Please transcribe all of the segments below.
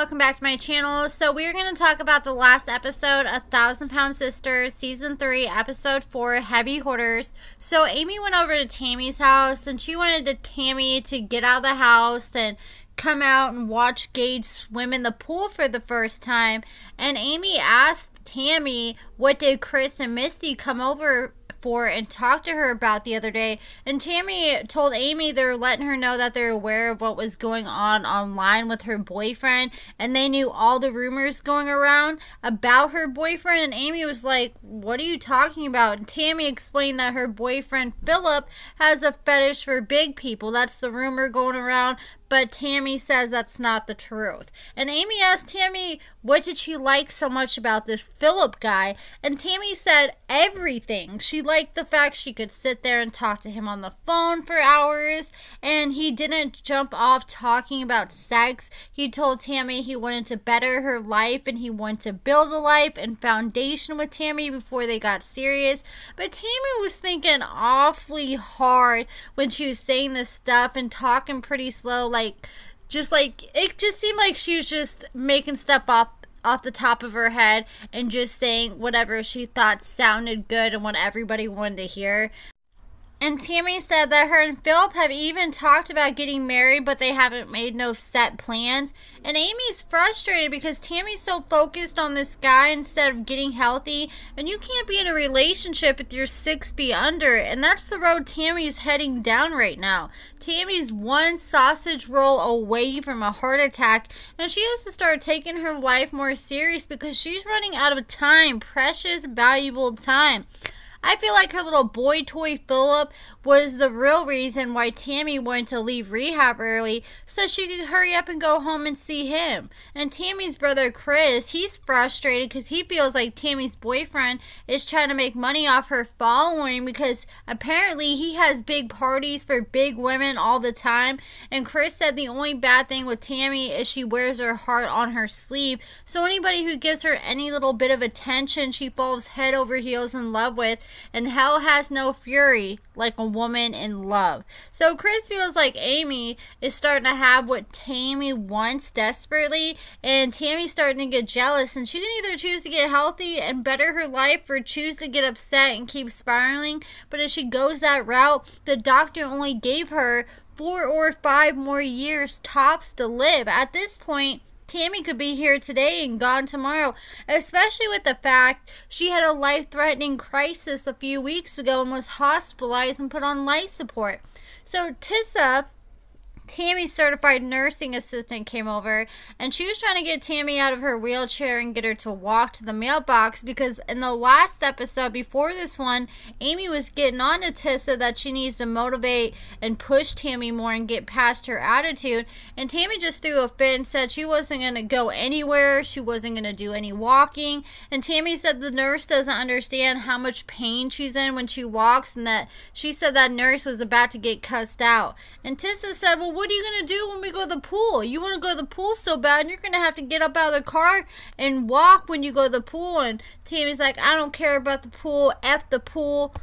welcome back to my channel. So we're going to talk about the last episode, A Thousand Pound Sisters, Season 3, Episode 4, Heavy Hoarders. So Amy went over to Tammy's house and she wanted to Tammy to get out of the house and come out and watch Gage swim in the pool for the first time. And Amy asked Tammy, what did Chris and Misty come over for and talked to her about the other day. And Tammy told Amy they're letting her know that they're aware of what was going on online with her boyfriend and they knew all the rumors going around about her boyfriend. And Amy was like, What are you talking about? And Tammy explained that her boyfriend Philip has a fetish for big people. That's the rumor going around but Tammy says that's not the truth. And Amy asked Tammy what did she like so much about this Philip guy, and Tammy said everything. She liked the fact she could sit there and talk to him on the phone for hours, and he didn't jump off talking about sex. He told Tammy he wanted to better her life and he wanted to build a life and foundation with Tammy before they got serious. But Tammy was thinking awfully hard when she was saying this stuff and talking pretty slow, like like just like it just seemed like she was just making stuff up off the top of her head and just saying whatever she thought sounded good and what everybody wanted to hear. And Tammy said that her and Philip have even talked about getting married, but they haven't made no set plans. And Amy's frustrated because Tammy's so focused on this guy instead of getting healthy. And you can't be in a relationship if you're six feet under. And that's the road Tammy's heading down right now. Tammy's one sausage roll away from a heart attack. And she has to start taking her life more serious because she's running out of time, precious, valuable time. I feel like her little boy toy Philip was the real reason why Tammy wanted to leave rehab early so she could hurry up and go home and see him. And Tammy's brother Chris, he's frustrated because he feels like Tammy's boyfriend is trying to make money off her following because apparently he has big parties for big women all the time. And Chris said the only bad thing with Tammy is she wears her heart on her sleeve. So anybody who gives her any little bit of attention, she falls head over heels in love with and hell has no fury like a woman in love. So Chris feels like Amy is starting to have what Tammy wants desperately, and Tammy's starting to get jealous, and she can either choose to get healthy and better her life or choose to get upset and keep spiraling. But if she goes that route, the doctor only gave her four or five more years tops to live. At this point, Tammy could be here today and gone tomorrow, especially with the fact she had a life threatening crisis a few weeks ago and was hospitalized and put on life support. So Tissa Tammy's certified nursing assistant came over and she was trying to get Tammy out of her wheelchair and get her to walk to the mailbox because in the last episode before this one, Amy was getting on to Tissa that she needs to motivate and push Tammy more and get past her attitude. And Tammy just threw a fit and said she wasn't going to go anywhere, she wasn't going to do any walking. And Tammy said the nurse doesn't understand how much pain she's in when she walks and that she said that nurse was about to get cussed out. And Tissa said, Well, what are you going to do when we go to the pool? You want to go to the pool so bad, and you're going to have to get up out of the car and walk when you go to the pool. And Tammy's like, I don't care about the pool. F the pool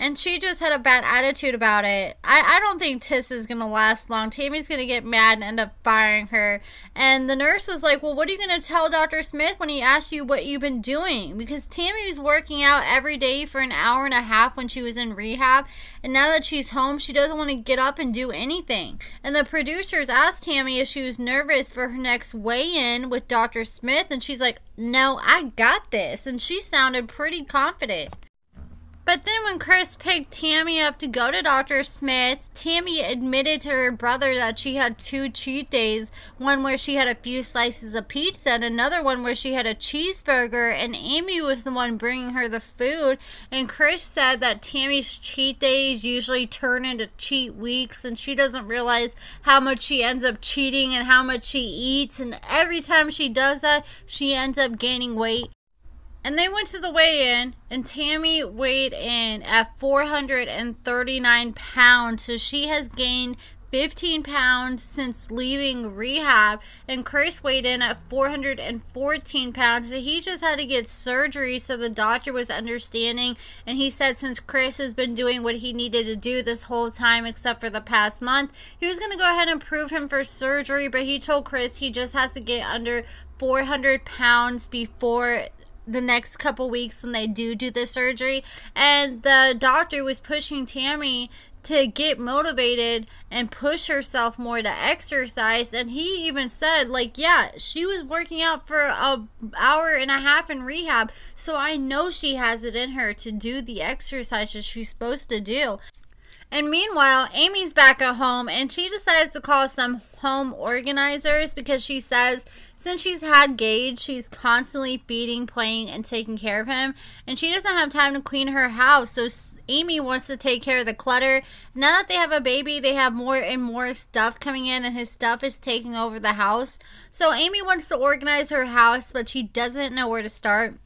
and she just had a bad attitude about it. I, I don't think Tiss is gonna last long. Tammy's gonna get mad and end up firing her. And the nurse was like, Well, what are you gonna tell Dr. Smith when he asks you what you've been doing? Because Tammy was working out every day for an hour and a half when she was in rehab, and now that she's home, she doesn't want to get up and do anything. And the producers asked Tammy if she was nervous for her next weigh in with Dr. Smith, and she's like, No, I got this. And she sounded pretty confident. But then when Chris picked Tammy up to go to Dr. Smith, Tammy admitted to her brother that she had two cheat days one where she had a few slices of pizza, and another one where she had a cheeseburger, and Amy was the one bringing her the food. And Chris said that Tammy's cheat days usually turn into cheat weeks, and she doesn't realize how much she ends up cheating and how much she eats. And every time she does that, she ends up gaining weight. And they went to the weigh in, and Tammy weighed in at 439 pounds. So she has gained 15 pounds since leaving rehab, and Chris weighed in at 414 pounds. So he just had to get surgery, so the doctor was understanding. And he said since Chris has been doing what he needed to do this whole time, except for the past month, he was going to go ahead and approve him for surgery. But he told Chris he just has to get under 400 pounds before the next couple weeks when they do do the surgery. And the doctor was pushing Tammy to get motivated and push herself more to exercise. And he even said like yeah she was working out for a hour and a half in rehab. So i know she has it in her to do the exercises she's supposed to do and meanwhile, Amy's back at home and she decides to call some home organizers because she says since she's had Gage, she's constantly feeding, playing, and taking care of him. And she doesn't have time to clean her house. So Amy wants to take care of the clutter. Now that they have a baby, they have more and more stuff coming in, and his stuff is taking over the house. So Amy wants to organize her house, but she doesn't know where to start.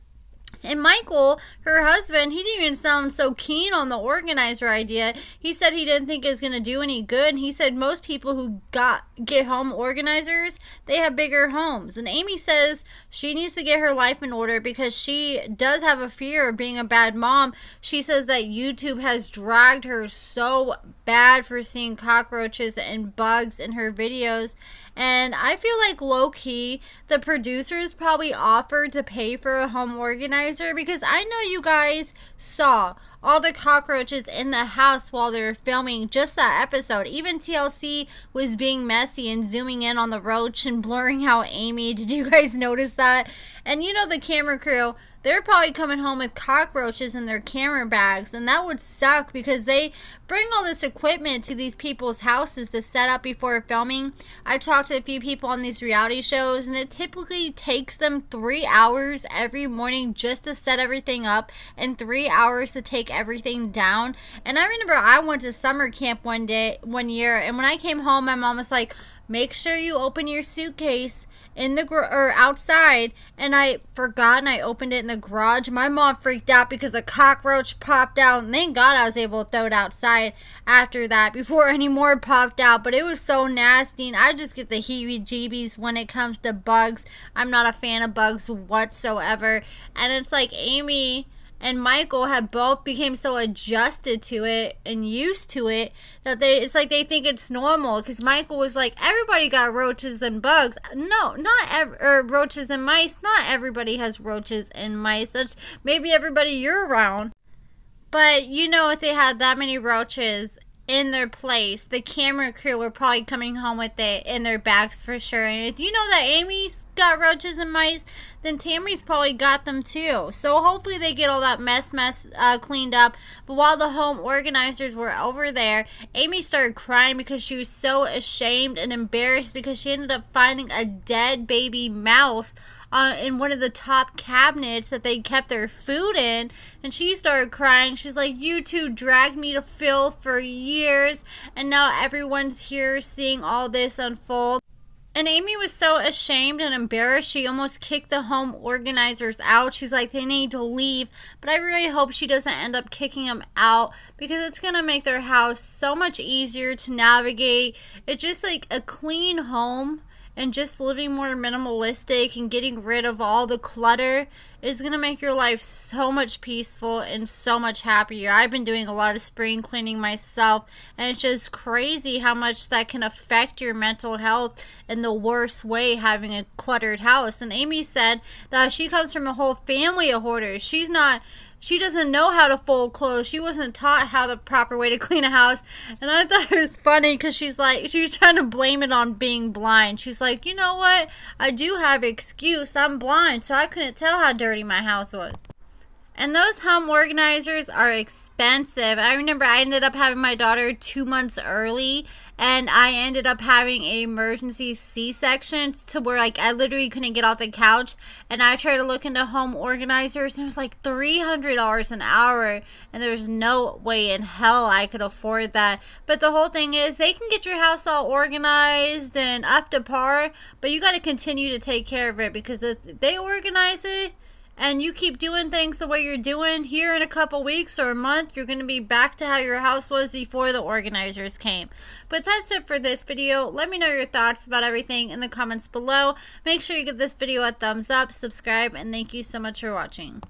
And Michael, her husband, he didn't even sound so keen on the organizer idea. He said he didn't think it was going to do any good. And he said most people who got get home organizers, they have bigger homes. And Amy says she needs to get her life in order because she does have a fear of being a bad mom. She says that YouTube has dragged her so bad for seeing cockroaches and bugs in her videos. And I feel like low key, the producers probably offered to pay for a home organizer because I know you guys saw all the cockroaches in the house while they were filming just that episode. Even TLC was being messy and zooming in on the roach and blurring out Amy. Did you guys notice that? And you know, the camera crew, they're probably coming home with cockroaches in their camera bags and that would suck because they bring all this equipment to these people's houses to set up before filming. I talked to a few people on these reality shows and it typically takes them three hours every morning just to set everything up and three hours to take everything down. And i remember i went to summer camp one day one year and when i came home my mom was like make sure you open your suitcase in the or outside and I forgot and I opened it in the garage. My mom freaked out because a cockroach popped out and thank God I was able to throw it outside after that before any more popped out. But it was so nasty and I just get the heebie jeebies when it comes to bugs. I'm not a fan of bugs whatsoever. And it's like Amy and Michael have both became so adjusted to it and used to it that they it's like they think it's normal because Michael was like everybody got roaches and bugs. No not ev- or roaches and mice. Not everybody has roaches and mice. That's maybe everybody you're around. But you know if they had that many roaches in their place, the camera crew were probably coming home with it in their bags for sure. And if you know that Amy's got roaches and mice, then Tammy's probably got them too. So hopefully they get all that mess mess uh, cleaned up. But while the home organizers were over there, Amy started crying because she was so ashamed and embarrassed because she ended up finding a dead baby mouse uh, in one of the top cabinets that they kept their food in. And she started crying. She's like, YouTube dragged me to Phil for years, and now everyone's here seeing all this unfold. And Amy was so ashamed and embarrassed, she almost kicked the home organizers out. She's like, they need to leave. But I really hope she doesn't end up kicking them out because it's going to make their house so much easier to navigate. It's just like a clean home and just living more minimalistic and getting rid of all the clutter is going to make your life so much peaceful and so much happier. I've been doing a lot of spring cleaning myself, and it's just crazy how much that can affect your mental health in the worst way having a cluttered house. And Amy said that she comes from a whole family of hoarders. She's not she doesn't know how to fold clothes. She wasn't taught how the proper way to clean a house. And I thought it was funny because she's like, she was trying to blame it on being blind. She's like, you know what? I do have excuse. I'm blind, so I couldn't tell how dirty my house was. And those home organizers are expensive. I remember I ended up having my daughter two months early and I ended up having a emergency C-section to where like I literally couldn't get off the couch and I tried to look into home organizers and it was like $300 an hour and there's no way in hell I could afford that. But the whole thing is they can get your house all organized and up to par, but you got to continue to take care of it because if they organize it and you keep doing things the way you're doing, here in a couple weeks or a month, you're going to be back to how your house was before the organizers came. But that's it for this video. Let me know your thoughts about everything in the comments below. Make sure you give this video a thumbs up, subscribe, and thank you so much for watching.